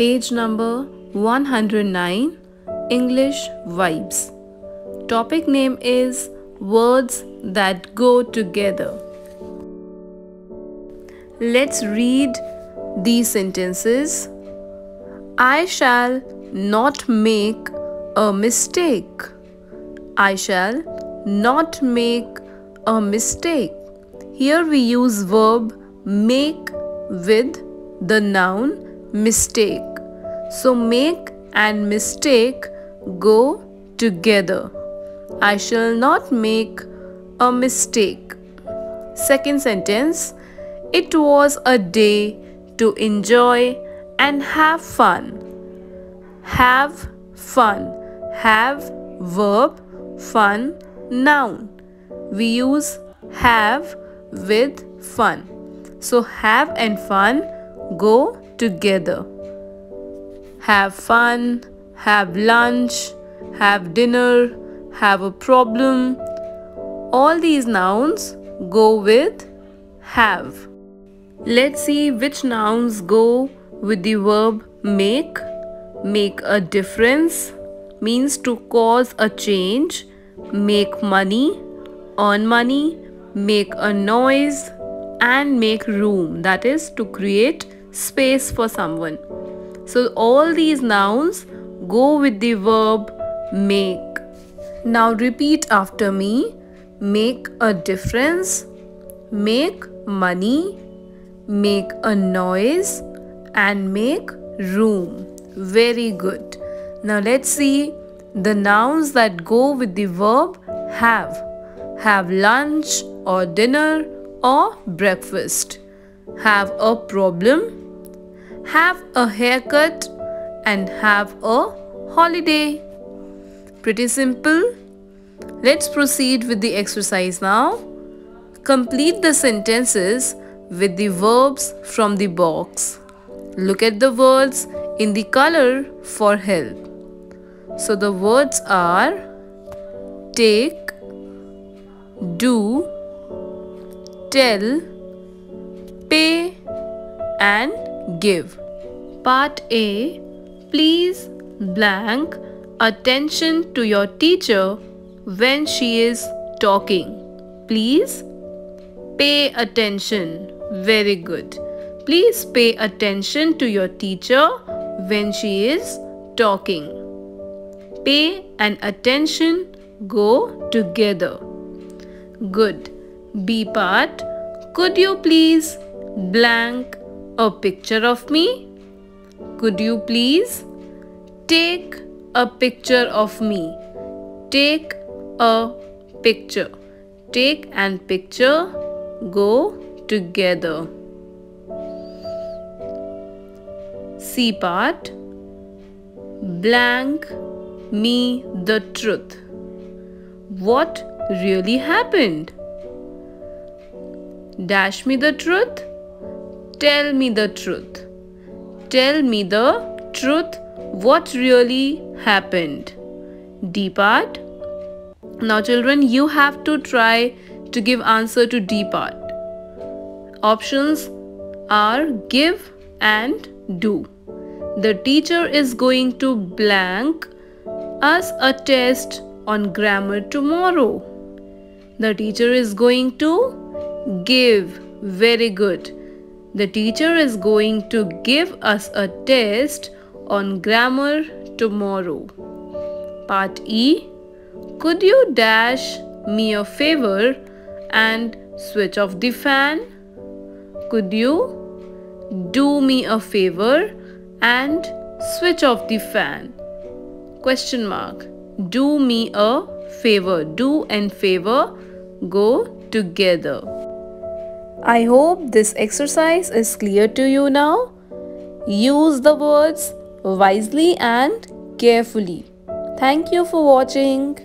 Page number 109 English Vibes. Topic name is Words that go together. Let's read these sentences. I shall not make a mistake. I shall not make a mistake. Here we use verb make with the noun mistake. So make and mistake go together. I shall not make a mistake. Second sentence It was a day to enjoy and have fun. Have fun. Have verb, fun, noun. We use have with fun. So have and fun go together. Have fun, have lunch, have dinner, have a problem. All these nouns go with have. Let's see which nouns go with the verb make. Make a difference means to cause a change, make money, earn money, make a noise, and make room that is to create space for someone. So all these nouns go with the verb make. Now repeat after me. Make a difference, make money, make a noise and make room. Very good. Now let's see the nouns that go with the verb have. Have lunch or dinner or breakfast. Have a problem have a haircut and have a holiday. Pretty simple. Let's proceed with the exercise now. Complete the sentences with the verbs from the box. Look at the words in the color for help. So the words are take, do, tell, pay and give. Part A Please blank attention to your teacher when she is talking. Please pay attention. Very good. Please pay attention to your teacher when she is talking. Pay and attention go together. Good. B part. Could you please blank a picture of me? Could you please take a picture of me? Take a picture. Take and picture go together. C part blank me the truth. What really happened? Dash me the truth. Tell me the truth. Tell me the truth what really happened. D part. Now children you have to try to give answer to D part. Options are give and do. The teacher is going to blank us a test on grammar tomorrow. The teacher is going to give. Very good. The teacher is going to give us a test on grammar tomorrow. Part E Could you dash me a favor and switch off the fan? Could you do me a favor and switch off the fan? Question mark. Do me a favor. Do and favor go together. I hope this exercise is clear to you now. Use the words wisely and carefully. Thank you for watching.